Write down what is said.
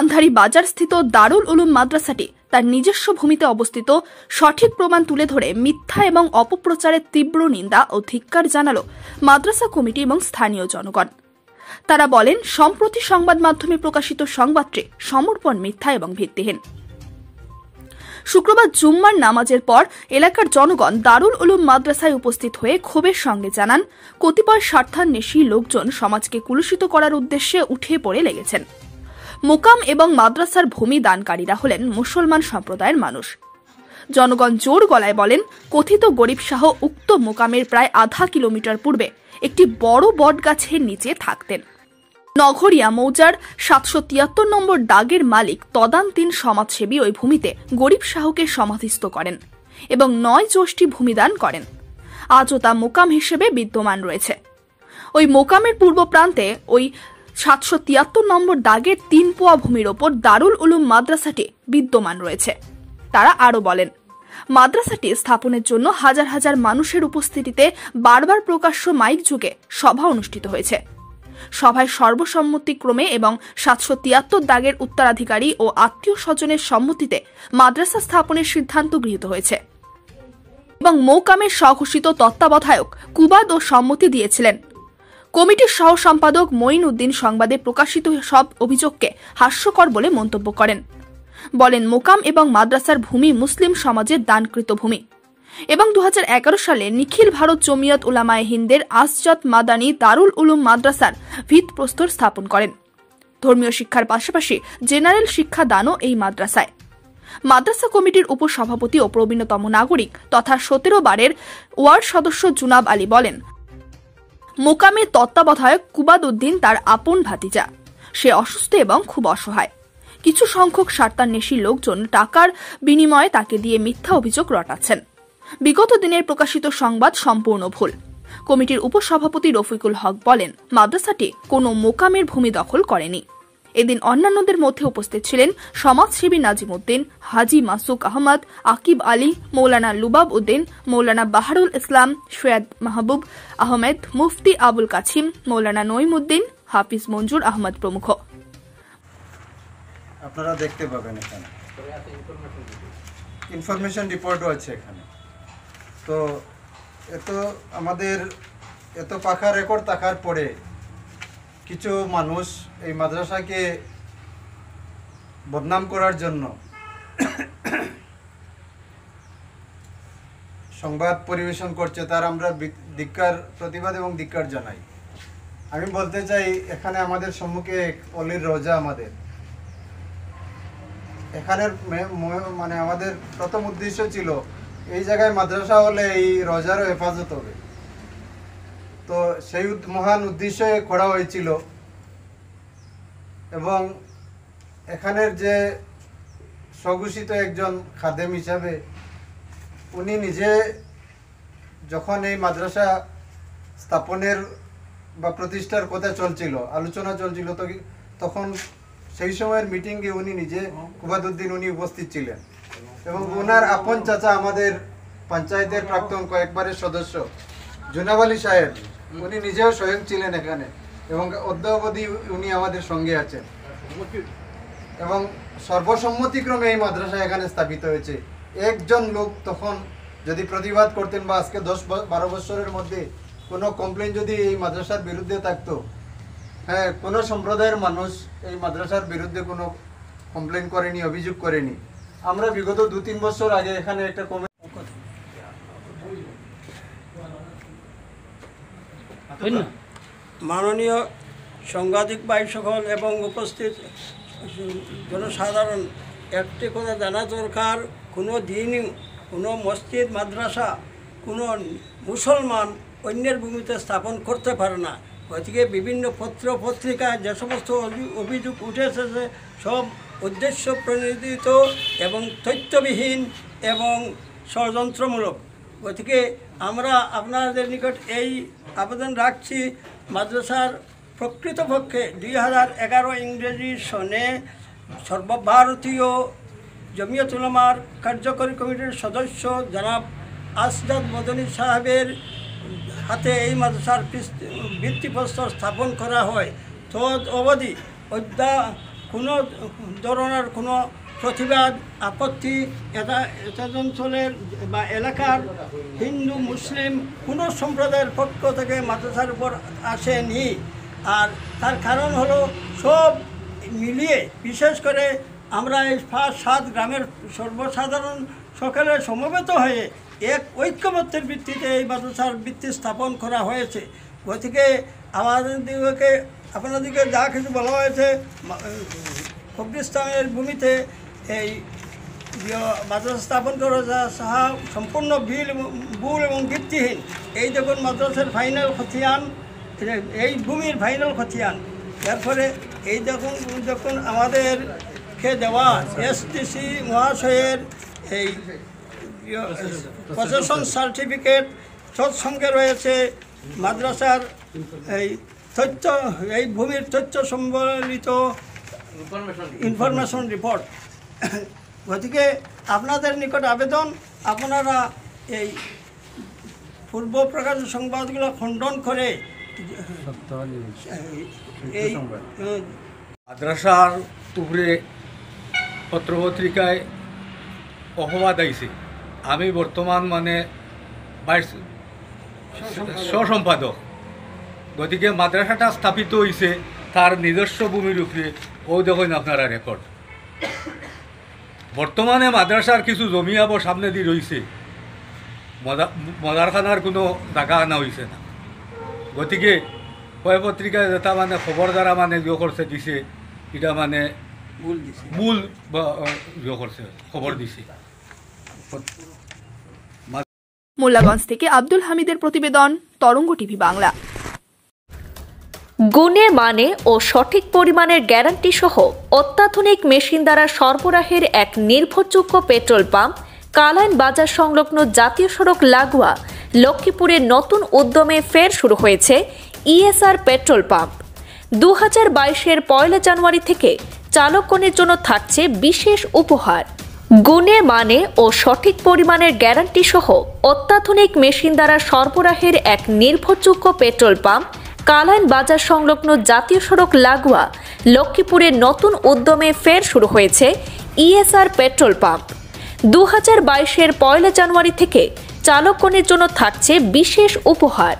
আন্ধারি বাজার স্থিত দারুল উলুম মাদ্রাসাটি তার নিজস্ব ভূমিতে অবস্থিত। সঠিক প্রমাণ তুলে ধরে মিথ্যা এবং অপপ্রচারের তীব্র নিন্দা ও ধিক্কার জানালো মাদ্রাসা কমিটি এবং স্থানীয় জনগণ। তারা বলেন, সম্প্রতি সংবাদ মাধ্যমে প্রকাশিত সংবাদটি সমর্পণ মিথ্যা এবং ভিত্তিহীন। শুক্রবার জুম্মার নামাজের পর এলাকার জনগণ দারুল উলুম মাদ্রাসায় উপস্থিত হয়ে ক্ষোভের সঙ্গে জানান, কতিপয় স্বার্থান্বেষী লোকজন সমাজকে কুলুষিত করার উদ্দেশ্যে উঠে পড়ে লেগেছেন। মোকাম এবং মাদ্রাসার ভূমি দানকারীরা হলেন মুসলমান সম্প্রদায়ের মানুষ। জনগণ জোর গলায় বলেন, কথিত গরিব শাহ উক্ত মোকামের প্রায় আধা কিলোমিটার পূর্বে একটি বড় বটগাছের নিচে থাকতেন। নগরিয়া মৌজার সাতশো তিয়াত্তর নম্বর দাগের মালিক তদান্তিন সমাজসেবী ওই ভূমিতে গরিব শাহকে সমাধিস্থ করেন এবং নয় যষ্টি ভূমিদান করেন। আজও তা মোকাম হিসেবে বিদ্যমান রয়েছে। ওই মোকামের পূর্ব প্রান্তে ওই সাতশো তিয়াত্তর নম্বর দাগের তিন পোয়া ভূমির ওপর দারুল উলুম মাদ্রাসাটি বিদ্যমান রয়েছে। তারা আরও বলেন, মাদ্রাসাটি স্থাপনের জন্য হাজার হাজার মানুষের উপস্থিতিতে বারবার প্রকাশ্য মাইক যুগে সভা অনুষ্ঠিত হয়েছে। সভায় সর্বসম্মতিক্রমে এবং সাতশো তিয়াত্তর দাগের উত্তরাধিকারী ও আত্মীয় স্বজনের সম্মতিতে মাদ্রাসা স্থাপনের সিদ্ধান্ত গৃহীত হয়েছে। এবং মৌকামের স্বঘোষিত তত্ত্বাবধায়ক কুবাদ ও সম্মতি দিয়েছিলেন কমিটির সহ সম্পাদক মঈন উদ্দিন সংবাদে প্রকাশিত সব অভিযোগকে হাস্যকর বলে মন্তব্য করেন। বলেন, মোকাম এবং মাদ্রাসার ভূমি মুসলিম সমাজের দানকৃত ভূমি। এবং দু হাজার এগারো সালে নিখিল ভারত জমিয়ত উলামায়ে হিন্দের আসজাত মাদানী দারুল উলুম মাদ্রাসার ভিতপ্রস্তর স্থাপন করেন। ধর্মীয় শিক্ষার পাশাপাশি জেনারেল শিক্ষা দানও এই মাদ্রাসায়। মাদ্রাসা কমিটির উপসভাপতি ও প্রবীণতম নাগরিক তথা সতেরো বারের ওয়ার্ড সদস্য জুনাব আলী বলেন মোকামের তত্ত্বাবধায়ক কুবাদুদ্দিন তার আপন ভাতিজা। সে অসুস্থ এবং খুব অসহায়। কিছু সংখ্যক স্বার্থান্বেষী লোকজন টাকার বিনিময়ে তাকে দিয়ে মিথ্যা অভিযোগ রটাচ্ছেন। বিগত দিনের প্রকাশিত সংবাদ সম্পূর্ণ ভুল। কমিটির উপসভাপতি রফিকুল হক বলেন, মাদ্রাসাটি কোনো মোকামের ভূমি দখল করেনি। এদিন অন্যান্যদের মধ্যে উপস্থিত ছিলেন সমাজসেবী নাজিম উদ্দিন হাজি মাসুক আহমদ, আকিব আলী, মৌলানা লুবাব উদ্দিন, মৌলানা বাহারুল ইসলাম, সৈয়দ মাহবুব আহমেদ, মুফতি আবুল কাছিম, মৌলানা নইমুদ্দিন হাফিজ মঞ্জুর আহমদ প্রমুখ। আপনারা দেখতে পাবেন এখানে। ইনফরমেশন রিপোর্টও আছে এখানে। তো এত আমাদের এত পাখা রেকর্ড থাকার পরে কিছু মানুষ এই মাদ্রাসাকে বদনাম করার জন্য সংবাদ পরিবেশন করছে, তার আমরা ধিক্কার, প্রতিবাদ এবং ধিক্কার জানাই। আমি বলতে চাই, এখানে আমাদের সম্মুখে অলির রোজা আমাদের। এখানের মানে আমাদের প্রথম উদ্দেশ্য ছিল, এই জায়গায় মাদ্রাসা হলে এই রোজারও হেফাজত হবে। তো সেই মহান উদ্দেশ্যে করা হয়েছিল। এবং এখানের যে স্বঘোষিত একজন খাদেম হিসাবে, উনি নিজে যখন এই মাদ্রাসা স্থাপনের বা প্রতিষ্ঠার কথা চলছিল, আলোচনা চলছিল তখন সেই সময়ের মিটিংয়ে উনি নিজে কুবাদুদ্দিন উনি উপস্থিত ছিলেন। এবং ওনার আপন চাচা আমাদের পঞ্চায়েতের প্রাক্তন কয়েকবারের সদস্য, জুনাব আলী সাহেব। উনি নিজেও স্বয়ং ছিলেন এখানে এবং অদ্যাবধি উনি আমাদের সঙ্গে আছেন। এবং সর্বসম্মতিক্রমে এই মাদ্রাসা এখানে স্থাপিত হয়েছে। একজন লোক তখন যদি প্রতিবাদ করতেন বা আজকে দশ বারো বছরের মধ্যে কোনো কমপ্লেন যদি এই মাদ্রাসার বিরুদ্ধে থাকতো হ্যাঁ কোনো সম্প্রদায়ের মানুষ এই মাদ্রাসার বিরুদ্ধে কোনো কমপ্লেন করেনি, অভিযোগ করেনি। আমরা বিগত দু তিন বছর আগে এখানে একটা কমে মাননীয় সাংবাদিক ভাই সকল এবং উপস্থিত জনসাধারণ, একটি কথা জানা দরকার, কোনো দিনই কোনো মসজিদ, মাদ্রাসা, কোনো মুসলমান অন্যের ভূমিতে স্থাপন করতে পারে না। গতিকে বিভিন্ন পত্র, পত্রিকায় যে সমস্ত অভিযোগ উঠে এসেছে সব উদ্দেশ্য প্রণোদিত এবং তথ্যবিহীন এবং ষড়যন্ত্রমূলক। গতিকে আমরা আপনাদের নিকট এই আবেদন রাখছি, মাদ্রাসার প্রকৃতপক্ষে দুই হাজার এগারো ইংরেজি সনে সর্বভারতীয় জমিয়তুলমার কার্যকরী কমিটির সদস্য জনাব আসজাদ মদনী সাহেবের হাতে এই মাদ্রাসার ভিত্তিপ্রস্তর স্থাপন করা হয়। তদ অবধি অদ্যা কোনো ধরনের কোনো প্রতিবাদ, আপত্তি অঞ্চলের বা এলাকার হিন্দু, মুসলিম কোনো সম্প্রদায়ের পক্ষ থেকে মাদ্রাসার উপর আসেনি। আর তার কারণ হলো সব মিলিয়ে, বিশেষ করে আমরা এই পাঁচ সাত গ্রামের সর্বসাধারণ সকালে সমবেত হয়ে এক ঐক্যমত্যের ভিত্তিতে এই মাদ্রাসার ভিত্তি স্থাপন করা হয়েছে। গতিকে আমাদের দিকে আপনাদেরকে যা কিছু বলা হয়েছে মা- ভূমিতে এই ইয়ে মাদ্রাসা স্থাপন করা যা সাহা সম্পূর্ণ বিল ভুল এবং ভিত্তিহীন। এই দেখুন মাদ্রাসার ফাইনাল খতিয়ান, এই ভূমির ফাইনাল খতিয়ান। এরপরে এই দেখুন যখন আমাদেরকে দেওয়া এসটিসি মহাশয়ের এই প্রশাসন সার্টিফিকেট সৎসঙ্গে রয়েছে মাদ্রাসার এই তথ্য, এই ভূমির তথ্য সম্বলিত ইনফরমেশন রিপোর্ট গতিকে আপনাদের নিকট আবেদন আপনারা এই পূর্ব প্রকাশ সংবাদগুলো খণ্ডন করে এই মাদ্রাসার উপরে পত্রপত্রিকায় অপবাদ আইছে। আমি বর্তমান মানে ভাইস সম্পাদক গতিকে মাদ্রাসাটা স্থাপিত হয়েছে তার নিজস্ব ভূমির উপরে ও দেখুন আপনারা রেকর্ড বর্তমানে মাদ্রাসার কিছু জমি আবার সামনে দিয়ে রয়েছে মদারখানার কোনো জায়গা আনা হয়েছে না। গতিকে কয় পত্রিকায় যেটা মানে খবর দ্বারা মানে ইয়ে করছে দিছে। এটা মানে মূল ইয়ে করছে খবর দিছে। মোল্লাগঞ্জ থেকে আব্দুল হামিদের প্রতিবেদন তরঙ্গ টিভি বাংলা। গুণে মানে ও সঠিক পরিমাণের গ্যারান্টি সহ অত্যাধুনিক মেশিন দ্বারা সরবরাহের এক নির্ভরযোগ্য পেট্রোল পাম্প, কালাইন বাজার সংলগ্ন জাতীয় সড়ক লাগোয়া, লক্ষ্মীপুরের নতুন উদ্যমে ফের শুরু হয়েছে ইএসআর পেট্রোল পাম্প। দু হাজার বাইশের পয়লা জানুয়ারি থেকে চালকগণের জন্য থাকছে বিশেষ উপহার। গুণে মানে ও সঠিক পরিমাণের গ্যারান্টি সহ অত্যাধুনিক মেশিন দ্বারা সরবরাহের এক নির্ভরযোগ্য পেট্রোল পাম্প কালাইন বাজার সংলগ্ন জাতীয় সড়ক লাগোয়া লক্ষ্মীপুরের নতুন উদ্যমে ফের শুরু হয়েছে ইএসআর পেট্রোল পাম্প। দু হাজার বাইশের পয়লা জানুয়ারি থেকে চালকগণের জন্য থাকছে বিশেষ উপহার।